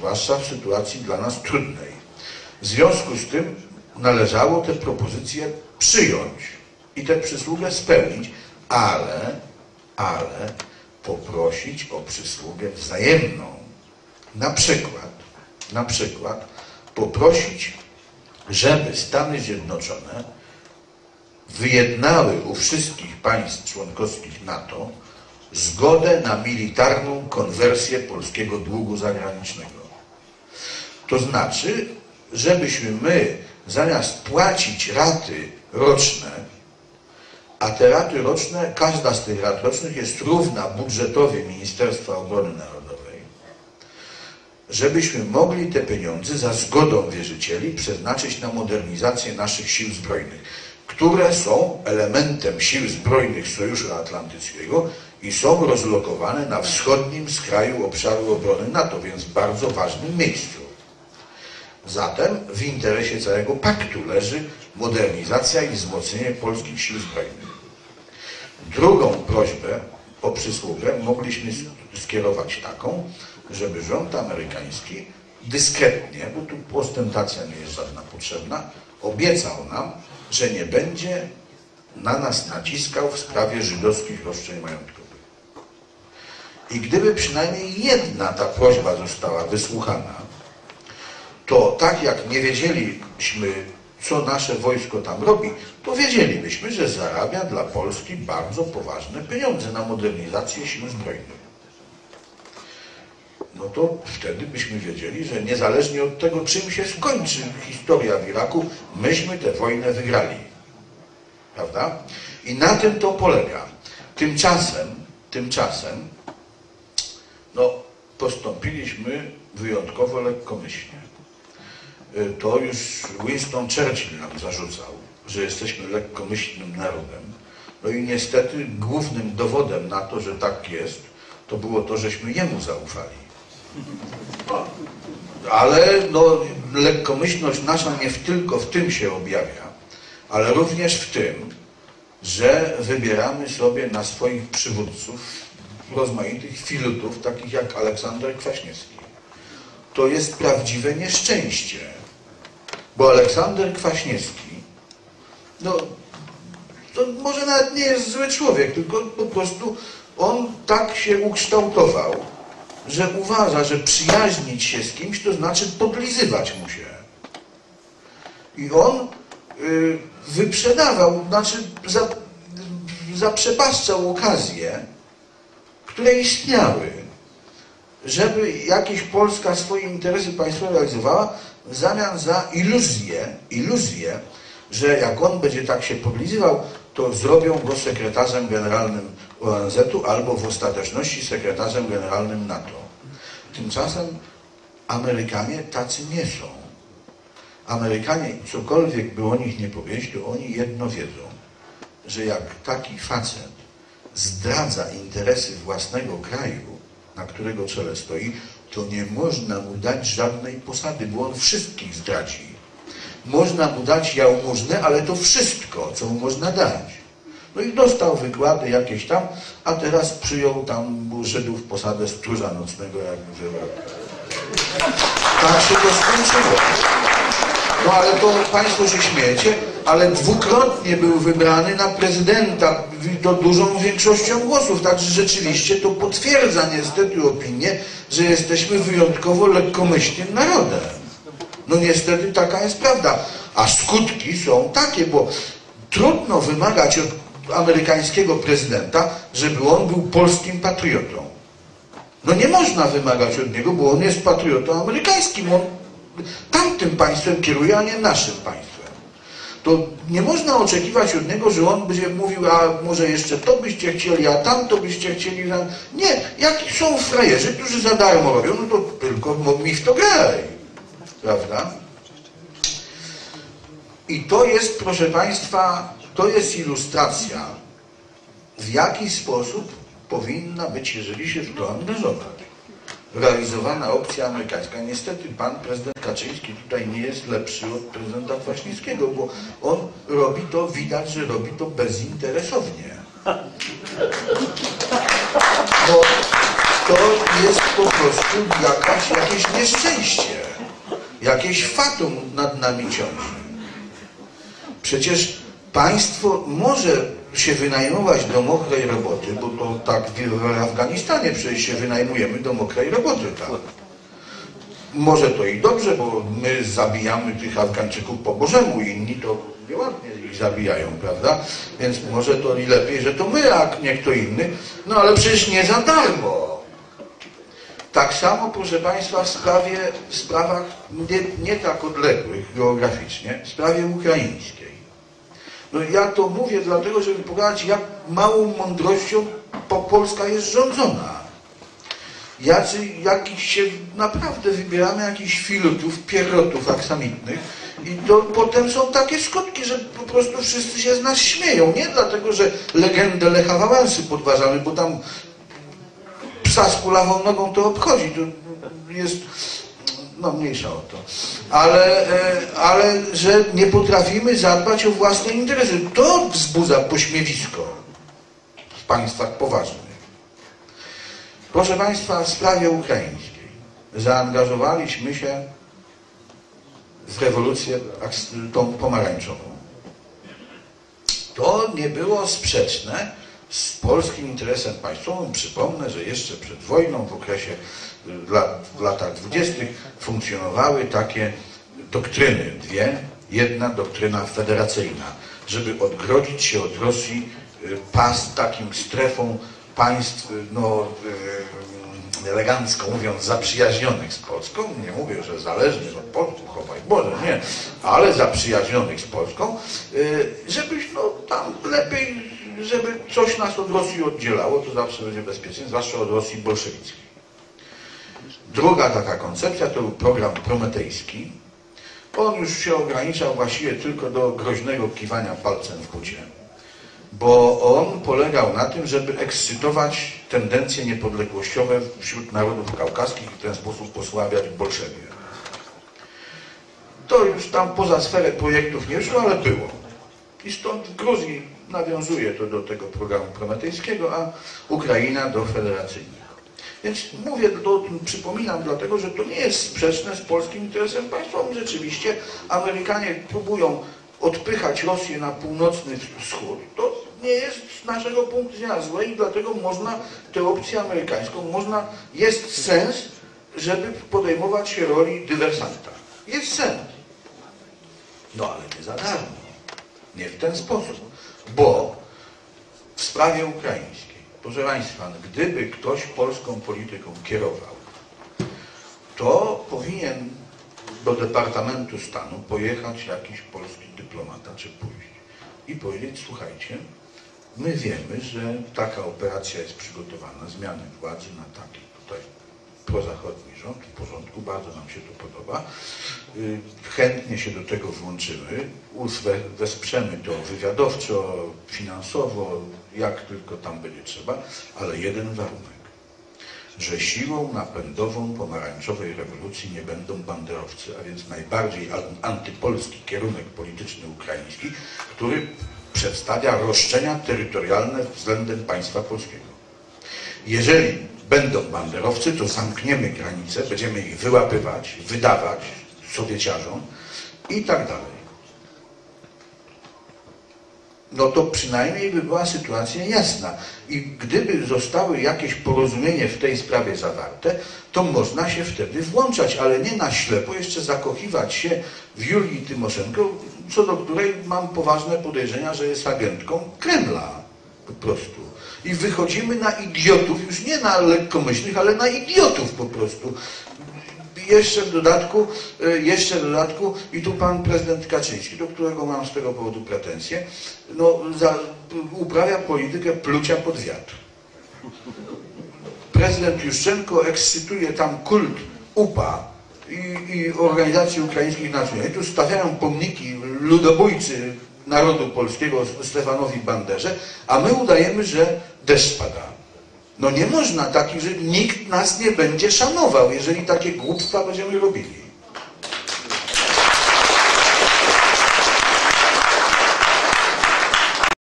zwłaszcza w sytuacji dla nas trudnej. W związku z tym należało tę propozycję przyjąć i tę przysługę spełnić, ale, ale poprosić o przysługę wzajemną. Na przykład, na przykład poprosić, żeby Stany Zjednoczone wyjednały u wszystkich państw członkowskich NATO zgodę na militarną konwersję polskiego długu zagranicznego. To znaczy, żebyśmy my zamiast płacić raty roczne, a te raty roczne, każda z tych rat rocznych jest równa budżetowi Ministerstwa Obrony Narodowej, żebyśmy mogli te pieniądze za zgodą wierzycieli przeznaczyć na modernizację naszych sił zbrojnych, które są elementem sił zbrojnych Sojuszu Atlantyckiego i są rozlokowane na wschodnim skraju obszaru obrony NATO, więc bardzo ważnym miejscu. Zatem w interesie całego paktu leży modernizacja i wzmocnienie polskich sił zbrojnych. Drugą prośbę o przysługę mogliśmy skierować taką, żeby rząd amerykański dyskretnie, bo tu ostentacja nie jest żadna potrzebna, obiecał nam, że nie będzie na nas naciskał w sprawie żydowskich roszczeń majątkowych. I gdyby przynajmniej jedna ta prośba została wysłuchana, to tak jak nie wiedzieliśmy, co nasze wojsko tam robi, to wiedzielibyśmy, że zarabia dla Polski bardzo poważne pieniądze na modernizację sił zbrojnych. No to wtedy byśmy wiedzieli, że niezależnie od tego, czym się skończy historia w Iraku, myśmy tę wojnę wygrali. Prawda? I na tym to polega. Tymczasem, tymczasem, no, postąpiliśmy wyjątkowo lekkomyślnie. Y, to już Winston Churchill nam zarzucał, że jesteśmy lekkomyślnym narodem. No i niestety głównym dowodem na to, że tak jest, to było to, żeśmy jemu zaufali. Ale no, lekkomyślność nasza nie tylko w tym się objawia, ale również w tym, że wybieramy sobie na swoich przywódców rozmaitych filutów, takich jak Aleksander Kwaśniewski. To jest prawdziwe nieszczęście, bo Aleksander Kwaśniewski, no, to może nawet nie jest zły człowiek, tylko po prostu on tak się ukształtował, że uważa, że przyjaźnić się z kimś to znaczy podlizywać mu się. I on y, wyprzedawał, znaczy za, zaprzepaszczał okazje, które istniały, żeby jakieś Polska swoje interesy państwowe realizowała w zamian za iluzję, iluzję, że jak on będzie tak się podlizywał, to zrobią go sekretarzem generalnym ONZ-u albo w ostateczności sekretarzem generalnym NATO. Tymczasem Amerykanie tacy nie są. Amerykanie, cokolwiek by o nich nie powiedzieć, to oni jedno wiedzą, że jak taki facet zdradza interesy własnego kraju, na którego czele stoi, to nie można mu dać żadnej posady, bo on wszystkich zdradzi. Można mu dać jałmużnę, ale to wszystko, co mu można dać. No i dostał wykłady jakieś tam, a teraz przyjął tam Żydów posadę stróża nocnego, jak mówię. Tak się to skończyło. No ale to Państwo się śmiecie, ale dwukrotnie był wybrany na prezydenta to dużą większością głosów. Także rzeczywiście to potwierdza niestety opinię, że jesteśmy wyjątkowo lekkomyślnym narodem. No niestety taka jest prawda. A skutki są takie, bo trudno wymagać od amerykańskiego prezydenta, żeby on był polskim patriotą. No nie można wymagać od niego, bo on jest patriotą amerykańskim. On tamtym państwem kieruje, a nie naszym państwem. To nie można oczekiwać od niego, że on będzie mówił, a może jeszcze to byście chcieli, a tamto byście chcieli. Nie, jak są frajerzy, którzy za darmo robią, no to tylko mi w to graj. Prawda? I to jest, proszę Państwa, to jest ilustracja, w jaki sposób powinna być, jeżeli się w to angażować, realizowana opcja amerykańska. Niestety pan prezydent Kaczyński tutaj nie jest lepszy od prezydenta Kwaśniewskiego, bo on robi to, widać, że robi to bezinteresownie. Bo to jest po prostu jakaś, jakieś nieszczęście, jakieś fatum nad nami ciąży. Przecież państwo może się wynajmować do mokrej roboty, bo to tak w Afganistanie przecież się wynajmujemy do mokrej roboty, tak? Może to i dobrze, bo my zabijamy tych Afgańczyków po Bożemu, inni to nieładnie ich zabijają, prawda? Więc może to i lepiej, że to my, a nie kto inny. No ale przecież nie za darmo. Tak samo, proszę Państwa, w sprawie, w sprawach nie, nie tak odległych geograficznie, w sprawie ukraińskiej. No ja to mówię dlatego, żeby pokazać, jak małą mądrością po Polska jest rządzona. Jacy, jakiś się naprawdę wybieramy jakichś filutów, pierrotów aksamitnych i to potem są takie skutki, że po prostu wszyscy się z nas śmieją. Nie dlatego, że legendę Lecha Wałęsy podważamy, bo tam psa z kulawą nogą to obchodzi. To jest no mniejsza o to, ale, e, ale że nie potrafimy zadbać o własne interesy. To wzbudza pośmiewisko w państwach poważnych. Proszę Państwa, w sprawie ukraińskiej zaangażowaliśmy się w rewolucję tą pomarańczową. To nie było sprzeczne z polskim interesem państwowym. Przypomnę, że jeszcze przed wojną, w okresie w latach dwudziestych funkcjonowały takie doktryny, dwie. Jedna doktryna federacyjna, żeby odgrodzić się od Rosji y, pas takim strefą państw, y, no, y, elegancko mówiąc, zaprzyjaźnionych z Polską, nie mówię, że zależnych od Polsków, chowaj Boże, nie, ale zaprzyjaźnionych z Polską, żebyś no, tam lepiej, żeby coś nas od Rosji oddzielało, to zawsze będzie bezpiecznie, zwłaszcza od Rosji bolszewickiej. Druga taka koncepcja to był program prometejski. On już się ograniczał właściwie tylko do groźnego kiwania palcem w budzie, bo on polegał na tym, żeby ekscytować tendencje niepodległościowe wśród narodów kaukaskich i w ten sposób posławiać Bolszewie. To już tam poza sferę projektów nie szło, ale było. I stąd w Gruzji nawiązuje to do tego programu prometejskiego, a Ukraina do federacyjnego. Więc mówię, to przypominam dlatego, że to nie jest sprzeczne z polskim interesem państwowym. Rzeczywiście Amerykanie próbują odpychać Rosję na północny wschód. To nie jest z naszego punktu widzenia złe i dlatego można tę opcję amerykańską, można, jest sens, żeby podejmować się roli dywersanta. Jest sens. No ale nie za darmo. Nie w ten sposób. Bo w sprawie ukraińskiej Proszę Państwa, gdyby ktoś polską polityką kierował, to powinien do Departamentu Stanu pojechać jakiś polski dyplomata czy pójść i powiedzieć, słuchajcie, my wiemy, że taka operacja jest przygotowana, zmiany władzy na taki tutaj prozachodni rząd, w porządku, bardzo nam się to podoba. Y, chętnie się do tego włączymy, wesprzemy to wywiadowczo, finansowo, jak tylko tam będzie trzeba, ale jeden warunek, że siłą napędową pomarańczowej rewolucji nie będą banderowcy, a więc najbardziej antypolski kierunek polityczny ukraiński, który przedstawia roszczenia terytorialne względem państwa polskiego. Jeżeli będą banderowcy, to zamkniemy granice, będziemy ich wyłapywać, wydawać Sowieciarzom i tak dalej. No to przynajmniej by była sytuacja jasna. I gdyby zostały jakieś porozumienie w tej sprawie zawarte, to można się wtedy włączać, ale nie na ślepo jeszcze zakochiwać się w Julii Tymoszenko, co do której mam poważne podejrzenia, że jest agentką Kremla po prostu i wychodzimy na idiotów, już nie na lekkomyślnych, ale na idiotów po prostu. Jeszcze w dodatku, e, jeszcze w dodatku, i tu pan prezydent Kaczyński, do którego mam z tego powodu pretensje, no, za, uprawia politykę plucia pod wiatr. Prezydent Juszczenko ekscytuje tam kult UPA i, i organizacji ukraińskich nacjonalnych. Tu stawiają pomniki ludobójcy narodu polskiego Stefanowi Banderze, a my udajemy, że deszcz pada. No nie można takich, że nikt nas nie będzie szanował, jeżeli takie głupstwa będziemy robili.